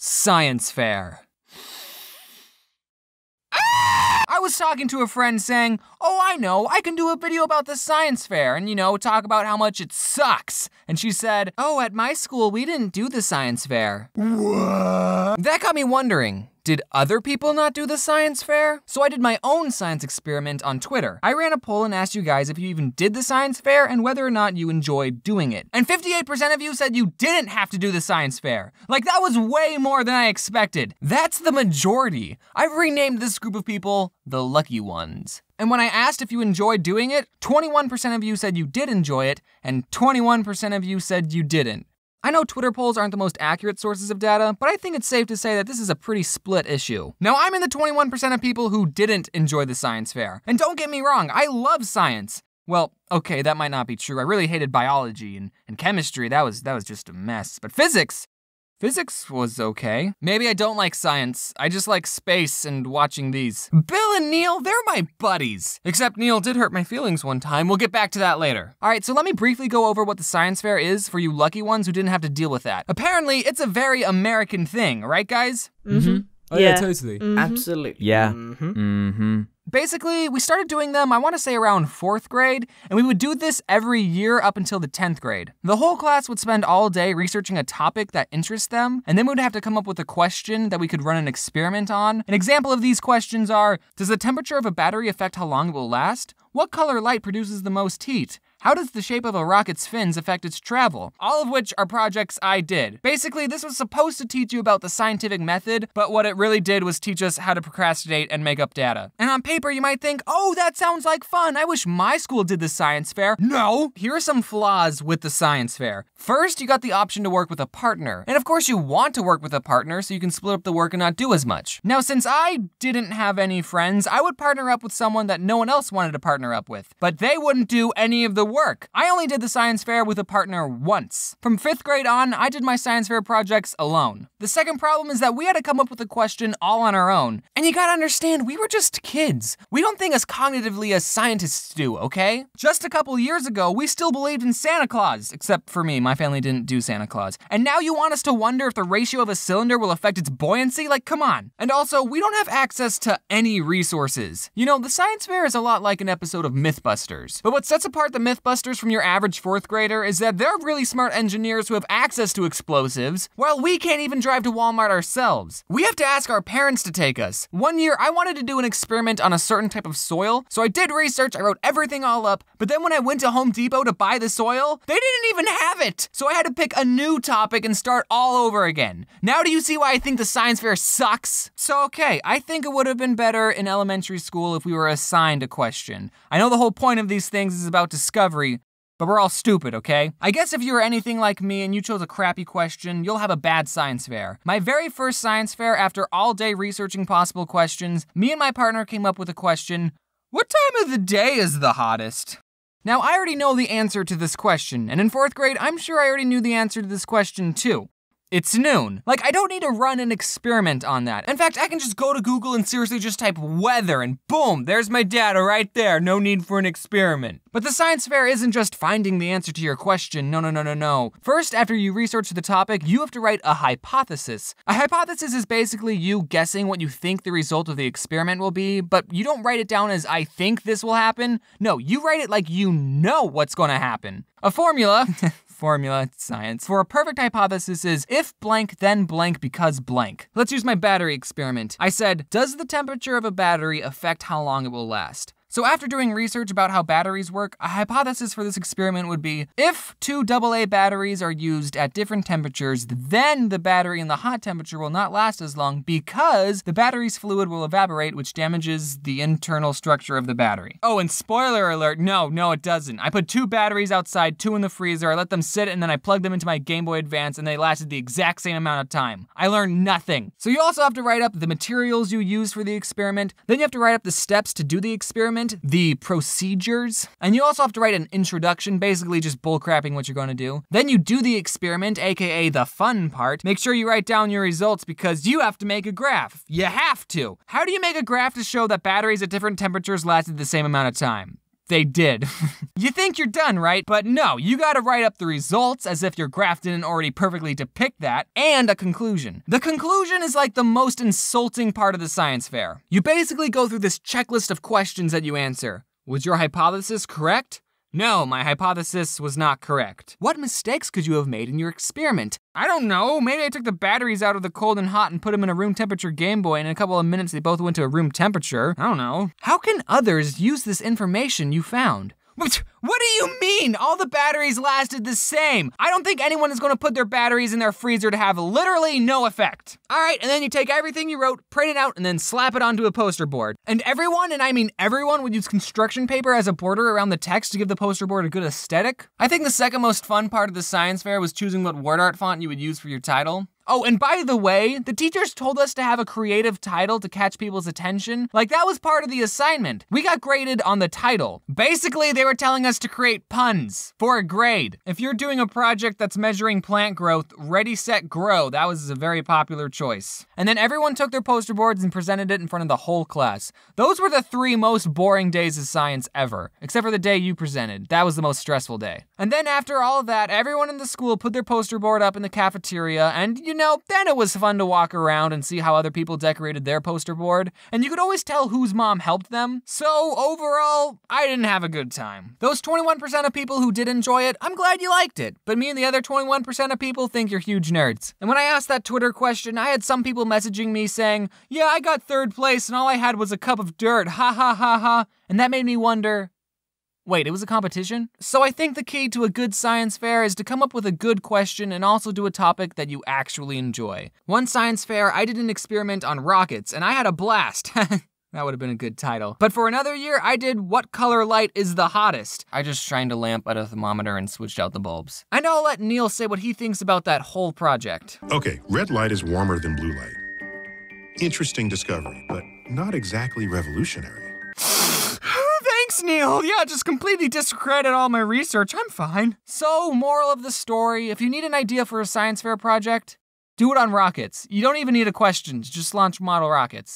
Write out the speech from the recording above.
Science fair. Ah! I was talking to a friend saying, Oh, I know, I can do a video about the science fair and, you know, talk about how much it sucks. And she said, Oh, at my school, we didn't do the science fair. What? That got me wondering. Did other people not do the science fair? So I did my own science experiment on Twitter. I ran a poll and asked you guys if you even did the science fair and whether or not you enjoyed doing it. And 58% of you said you didn't have to do the science fair. Like that was way more than I expected. That's the majority. I've renamed this group of people the lucky ones. And when I asked if you enjoyed doing it, 21% of you said you did enjoy it, and 21% of you said you didn't. I know Twitter polls aren't the most accurate sources of data, but I think it's safe to say that this is a pretty split issue. Now, I'm in the 21% of people who didn't enjoy the science fair. And don't get me wrong, I love science. Well, okay, that might not be true. I really hated biology and, and chemistry. That was that was just a mess. But physics, Physics was okay. Maybe I don't like science. I just like space and watching these. Bill and Neil, they're my buddies. Except Neil did hurt my feelings one time. We'll get back to that later. All right, so let me briefly go over what the science fair is for you lucky ones who didn't have to deal with that. Apparently, it's a very American thing, right, guys? Mm-hmm. Oh yeah, Yeah. totally. Mhm. Absolutely. Yeah. Mm-hmm. Mm-hmm. Basically, we started doing them, I want to say around fourth grade, and we would do this every year up until the 10th grade. The whole class would spend all day researching a topic that interests them, and then we would have to come up with a question that we could run an experiment on. An example of these questions are Does the temperature of a battery affect how long it will last? What color light produces the most heat? How does the shape of a rocket's fins affect its travel? All of which are projects I did. Basically, this was supposed to teach you about the scientific method, but what it really did was teach us how to procrastinate and make up data. And on paper, you might think, oh, that sounds like fun. I wish my school did the science fair. No! Here are some flaws with the science fair. First, you got the option to work with a partner. And of course, you want to work with a partner so you can split up the work and not do as much. Now, since I didn't have any friends, I would partner up with someone that no one else wanted to partner up with. But they wouldn't do any of the work. I only did the science fair with a partner once. From fifth grade on, I did my science fair projects alone. The second problem is that we had to come up with a question all on our own. And you gotta understand, we were just kids. We don't think as cognitively as scientists do, okay? Just a couple years ago, we still believed in Santa Claus, except for me, my family didn't do Santa Claus. And now you want us to wonder if the ratio of a cylinder will affect its buoyancy? Like, come on. And also, we don't have access to any resources. You know, the science fair is a lot like an episode of Mythbusters. But what sets apart the Mythbusters from your average fourth grader is that they're really smart engineers who have access to explosives, while we can't even drive to Walmart ourselves. We have to ask our parents to take us. One year, I wanted to do an experiment on a certain type of soil, so I did research, I wrote everything all up, but then when I went to Home Depot to buy the soil, they didn't even have it! So I had to pick a new topic and start all over again. Now do you see why I think the science fair sucks? So okay, I think it would have been better in elementary school if we were assigned a question. I know the whole point of these things is about discovery, but we're all stupid, okay? I guess if you were anything like me and you chose a crappy question, you'll have a bad science fair. My very first science fair, after all day researching possible questions, me and my partner came up with a question What time of the day is the hottest? Now, I already know the answer to this question, and in fourth grade, I'm sure I already knew the answer to this question too. It's noon. Like, I don't need to run an experiment on that. In fact, I can just go to Google and seriously just type weather, and boom, there's my data right there. No need for an experiment. But the science fair isn't just finding the answer to your question. No, no, no, no, no. First, after you research the topic, you have to write a hypothesis. A hypothesis is basically you guessing what you think the result of the experiment will be, but you don't write it down as I think this will happen. No, you write it like you know what's going to happen. A formula. formula, science, for a perfect hypothesis is if blank, then blank because blank. Let's use my battery experiment. I said, does the temperature of a battery affect how long it will last? So, after doing research about how batteries work, a hypothesis for this experiment would be if two AA batteries are used at different temperatures, then the battery in the hot temperature will not last as long because the battery's fluid will evaporate, which damages the internal structure of the battery. Oh, and spoiler alert no, no, it doesn't. I put two batteries outside, two in the freezer, I let them sit, and then I plugged them into my Game Boy Advance, and they lasted the exact same amount of time. I learned nothing. So, you also have to write up the materials you use for the experiment, then you have to write up the steps to do the experiment the procedures, and you also have to write an introduction, basically just bullcrapping what you're going to do. Then you do the experiment, aka the fun part. Make sure you write down your results because you have to make a graph. You have to. How do you make a graph to show that batteries at different temperatures lasted the same amount of time? They did. you think you're done, right? But no, you gotta write up the results as if your graph didn't already perfectly depict that, and a conclusion. The conclusion is like the most insulting part of the science fair. You basically go through this checklist of questions that you answer. Was your hypothesis correct? No, my hypothesis was not correct. What mistakes could you have made in your experiment? I don't know. Maybe I took the batteries out of the cold and hot and put them in a room temperature Game Boy, and in a couple of minutes they both went to a room temperature. I don't know. How can others use this information you found? What, do you mean? All the batteries lasted the same. I don't think anyone is going to put their batteries in their freezer to have literally no effect. All right, and then you take everything you wrote, print it out, and then slap it onto a poster board. And everyone, and I mean everyone, would use construction paper as a border around the text to give the poster board a good aesthetic. I think the second most fun part of the science fair was choosing what word art font you would use for your title. Oh, and by the way, the teachers told us to have a creative title to catch people's attention. Like, that was part of the assignment. We got graded on the title. Basically, they were telling us to create puns for a grade. If you're doing a project that's measuring plant growth, Ready, Set, Grow, that was a very popular choice. And then everyone took their poster boards and presented it in front of the whole class. Those were the three most boring days of science ever, except for the day you presented. That was the most stressful day. And then after all of that, everyone in the school put their poster board up in the cafeteria, and you know, then it was fun to walk around and see how other people decorated their poster board, and you could always tell whose mom helped them. So overall, I didn't have a good time. Those 21% of people who did enjoy it, I'm glad you liked it, but me and the other 21% of people think you're huge nerds. And when I asked that Twitter question, I had some people messaging me saying, Yeah, I got third place and all I had was a cup of dirt, ha ha ha ha. And that made me wonder, Wait, it was a competition? So I think the key to a good science fair is to come up with a good question and also do a topic that you actually enjoy. One science fair, I did an experiment on rockets and I had a blast. That would have been a good title. But for another year, I did What Color Light is the Hottest? I just shined a lamp at a thermometer and switched out the bulbs. I know I'll let Neil say what he thinks about that whole project. Okay, red light is warmer than blue light. Interesting discovery, but not exactly revolutionary. Neil. Yeah, just completely discredit all my research. I'm fine. So, moral of the story if you need an idea for a science fair project, do it on rockets. You don't even need a question, just launch model rockets.